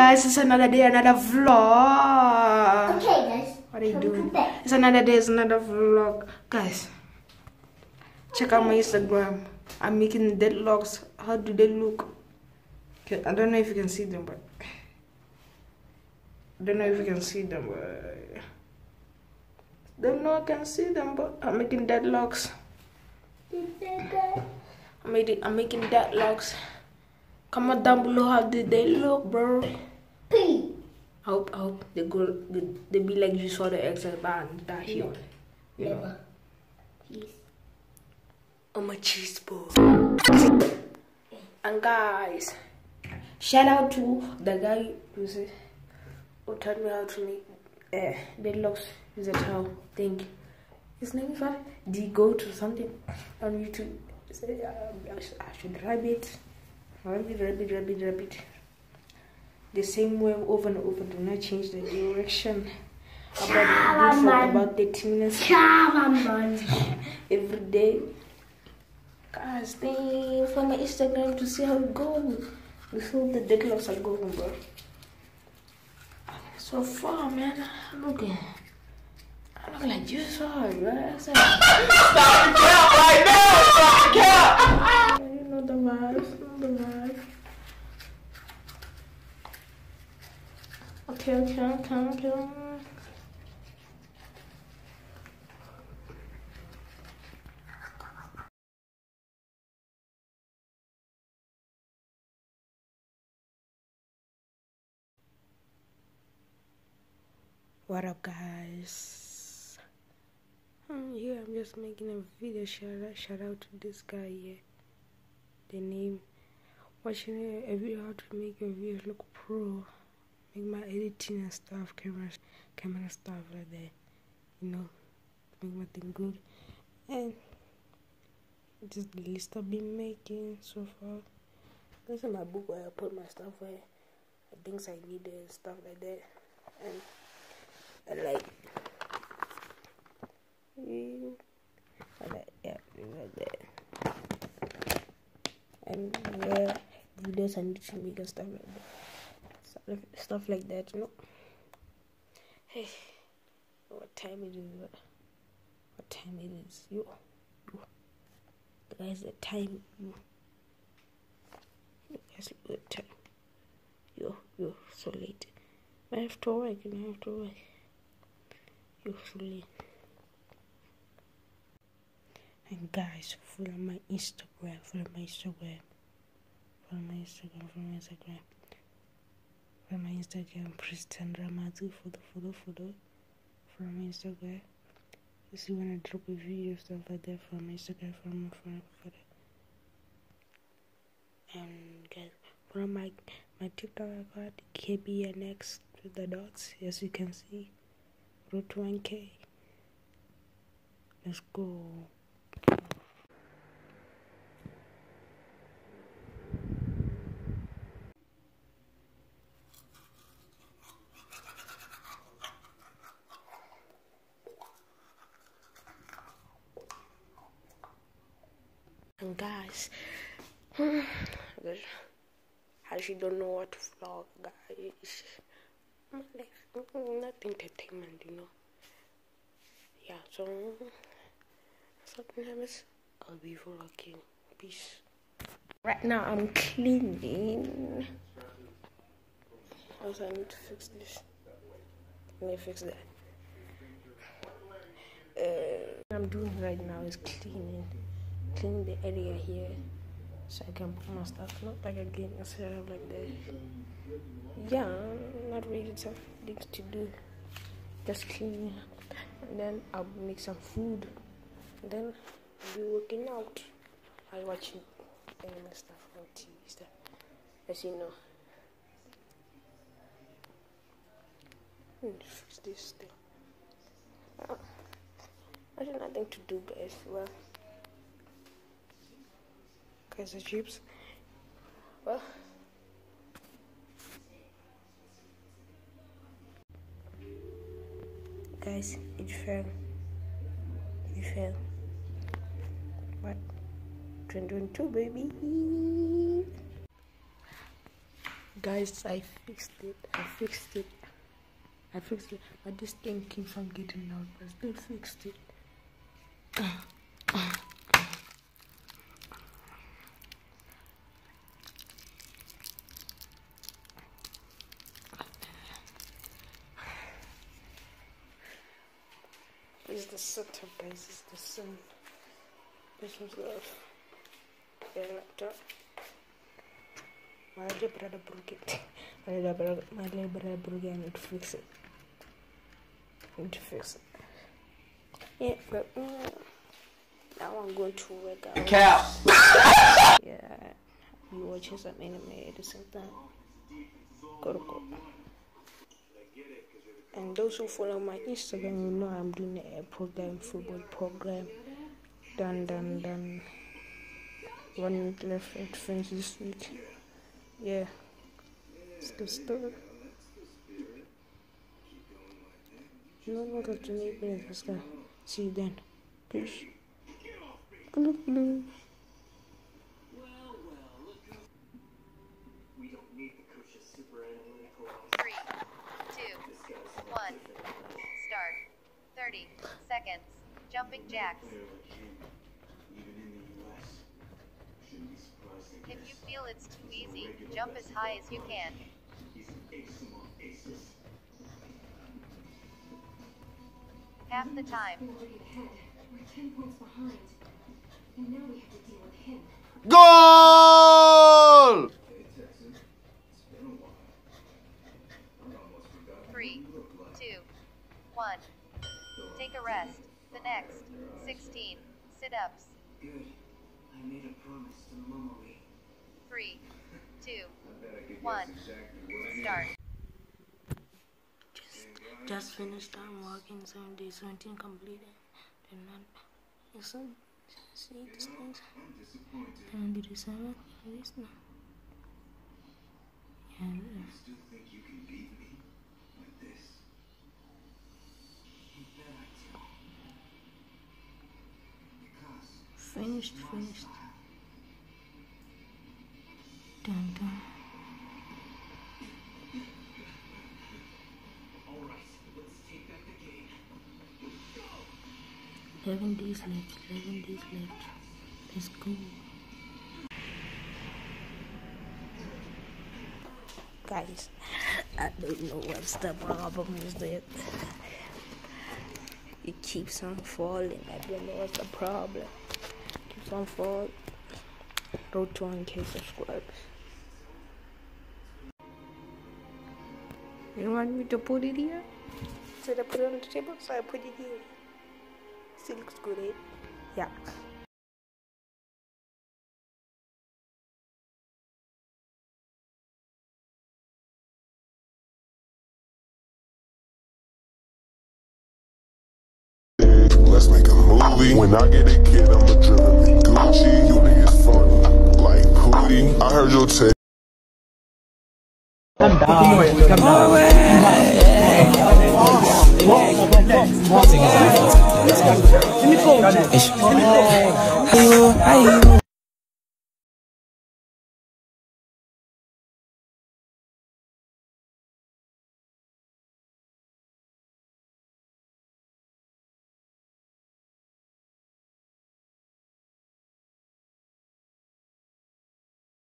guys, it's another day, another vlog. Okay, guys. What are you doing? It's another day, it's another vlog. Guys, check out my Instagram. I'm making deadlocks. How do they look? Okay, I don't know if you can see them, but I don't know if you can see them, but don't know I can see them, but I'm making deadlocks. I'm making I'm making deadlocks. Comment down below how did they look, bro. P. I hope I hope they go they, they be like you saw the extra band that here. You know. Never. Please. I'm a cheese ball. And guys, shout out to the guy who said who taught me how to make uh, deadlocks with a towel thing. His name is what? D go to something on YouTube. He said uh, I, should, I should rub it, rub it, rub it, rub it, rub it. The same way over and over. Do not change the direction. About, do for about 30 minutes every day. Guys, stay for my Instagram to see how it goes. Before the deadlocks are going, bro. So far, man, I'm looking. I look like you saw it, right? I said, Stop the count right now! Stop the count! you know the vibes, you know the vibes. What up, guys? Here I'm just making a video. Shout out, shout out to this guy here. The name. Watching a, a video how to make your video look pro. Make my editing and stuff, camera, camera stuff like that. You know, make my thing good. And this is the list I've been making so far. This is my book where I put my stuff where things I need and stuff like that. And I like yeah, like that. And yeah, videos I need to make and stuff like that. Stuff, like that, you know. Hey, what time it is? What, what time it is? Yo, yo. Guys, the time. Yo. Yes, what time? Yo, yo, so late. I have to work, I have to work. Usually. And guys, follow my Instagram, follow my Instagram, follow my Instagram, follow my Instagram, follow my Instagram, Preston Ramadu, follow, follow, follow, my Instagram. You see when I drop a video, stuff like that, my Instagram, my, follow, follow. And guys, follow my, my TikTok account, KBNX with the dots, as you can see. Road 1K. Let's go. And guys, I actually don't know what to vlog, guys like not entertainment, you know. Yeah, so sometimes I'll be vlogging. Peace. Right now I'm cleaning. Also, I need to fix this. I need to fix that. Uh, I'm doing right now is cleaning, cleaning the area here, so I can put my stuff. Not like again, set up like that yeah, not really tough things to do. Just clean, and then I'll make some food. And then I'll be working out. I'll watch anime stuff on TV stuff. As you know. Fix this thing. I have nothing to do, guys. Well, guys, the chips. Well. guys it fell it fell what 2022 baby Guys, I fixed it. I fixed it. I fixed it. But this thing keeps on getting out. But still fixed it. Is the setup, guys. This is the sun. This was the yeah, laptop. My little brother broke it. My little brother, my little brother broke it. I need to fix it. I need to fix it. Yeah, but mm, now I'm going to work out. Cap. Yeah, you watching some anime at the same time. Go to go. And those who follow my Instagram, you know I'm doing a program, football program. Done, done, done. One week left at friends this week. Yeah, it's good stuff. No more than 28 minutes, let's go. See you then. Peace. Glue, glue. Three, two, one, start. 30 seconds. Jumping jacks. If you feel it's too easy, jump as high as you can. Half the time. We're sit ups. Good. I made a promise to Momori. Three, two, one. Start. Just finished I'm working 17, 17 completed. Then not listen, see these things. Then do this one. This now. Yeah. Finished, finished. Dun dun. let's take back the game. 11 days left, 11 days left. Let's go. Guys, I don't know what's the problem is that it keeps on falling. I don't know what's the problem. Keeps on falling. Road to 1k subscribers. You want me to put it here? Should I put it on the table? So I put it here. Still looks good, eh? Yeah. Let's make a movie. When I get a kid, I'ma drill Ayo, ayo.